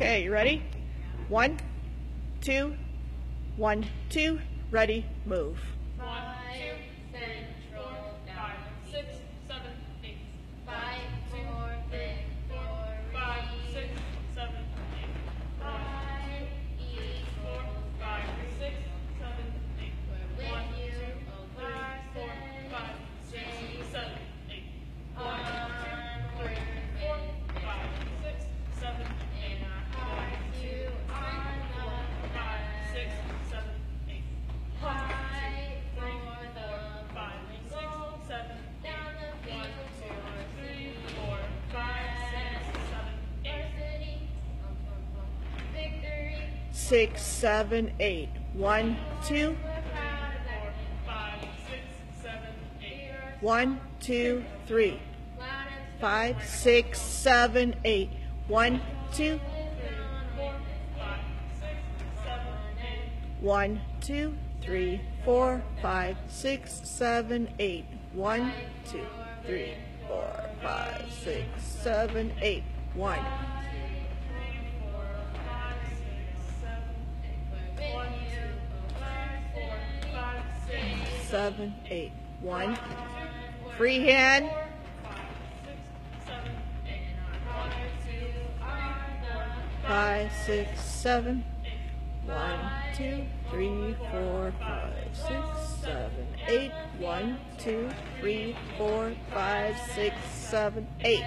Okay, you ready? One, two, one, two, ready, move. Six, seven, eight. One, two, one, two, three. Five, six, seven, eight. One, two, one, two, three, four, five, six, seven, eight. One, two, three, four, five, six, seven, eight. One, seven, eight. One. Free hand. five, six, seven. One, two, three, four, five, six, seven, eight. One, two, three, four, five, six, seven, eight.